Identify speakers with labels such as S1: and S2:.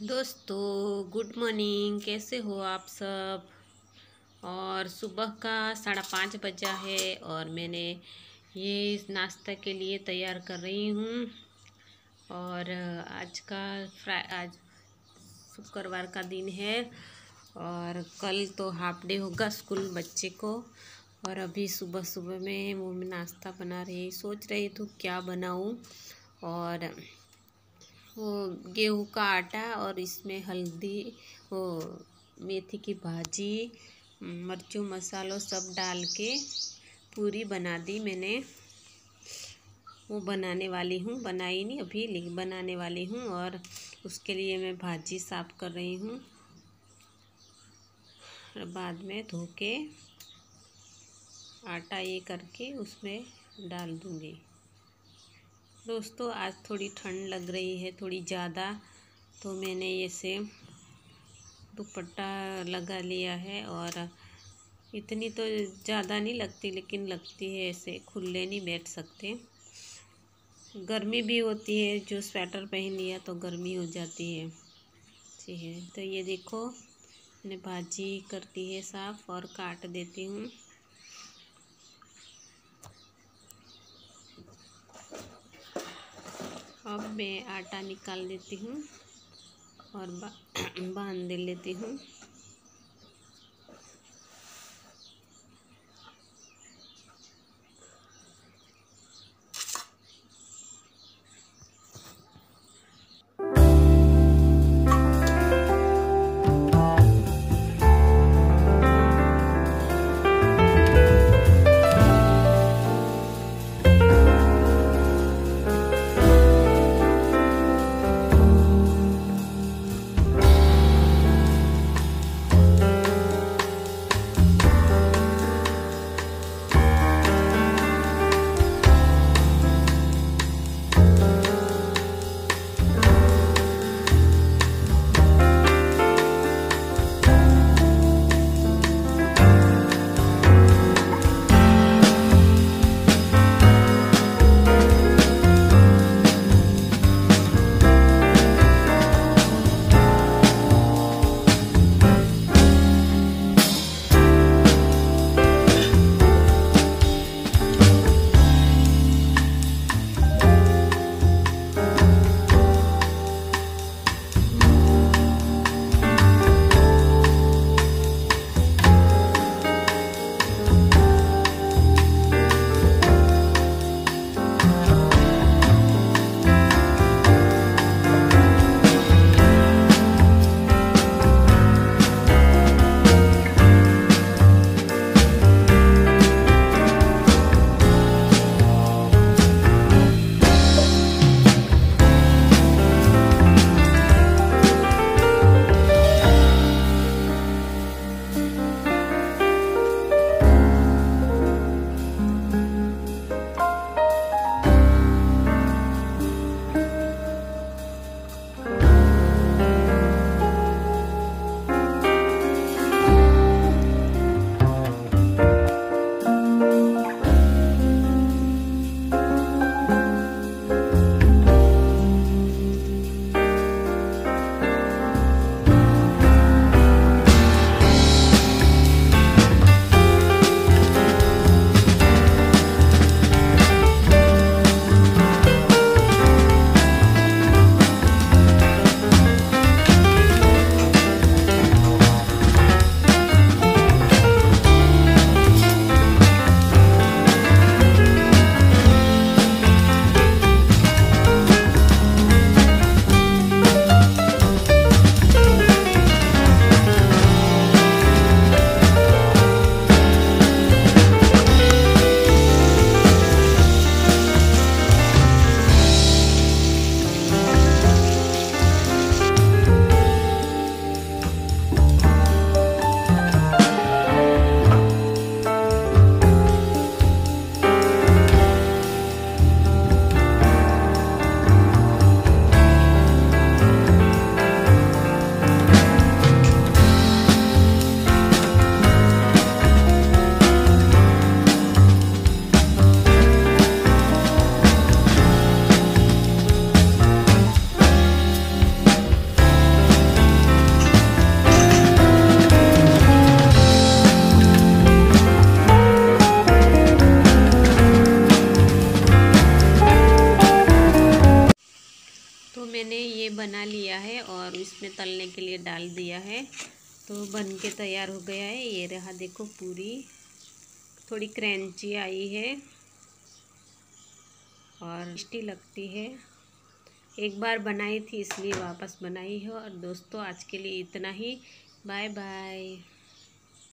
S1: दोस्तों good morning कैसे हो आप सब? और सुबह का साढ़े पाँच बजा है और मैंने ये नाश्ता के लिए तैयार कर रही हूँ। और आज का फ्राई आज शुक्रवार का दिन है और कल तो हाफ़ डे होगा स्कूल बच्चे को। और अभी सुबह सुबह में वो मैं नाश्ता बना रही, सोच रही थी क्या बनाऊँ? और वो गेहूँ का आटा और इसमें हल्दी, वो मेथी की भाजी, मर्चों मसालों सब डाल के पूरी बना दी मैंने। वो बनाने वाली हूँ, बनाई नहीं, अभी बनाने वाली हूँ और उसके लिए मैं भाजी साफ़ कर रही हूँ। और बाद में धो के आटा ये करके उसमें डाल दूँगी। दोस्तों, आज थोड़ी ठंड लग रही है, थोड़ी ज़्यादा तो मैंने ऐसे दुपट्टा लगा लिया है और इतनी तो ज़्यादा नहीं लगती, लेकिन लगती है ऐसे, खुले नहीं बैठ सकते। गर्मी भी होती है, जो स्वेटर पहन लिया तो गर्मी हो जाती है। ठीक है तो ये देखो, मैंने भाजी करती है साफ़ और काट देती हूँ। अब मैं आटा निकाल लेती हूँ और बाँध दे लेती हूँ। बना लिया है और इसमें तलने के लिए डाल दिया है। तो बन के तैयार हो गया है। ये रहा देखो पूरी। थोड़ी क्रंची आई है और टेस्टी लगती है। एक बार बनाई थी, इसलिए वापस बनाई है। और दोस्तों, आज के लिए इतना ही। Bye bye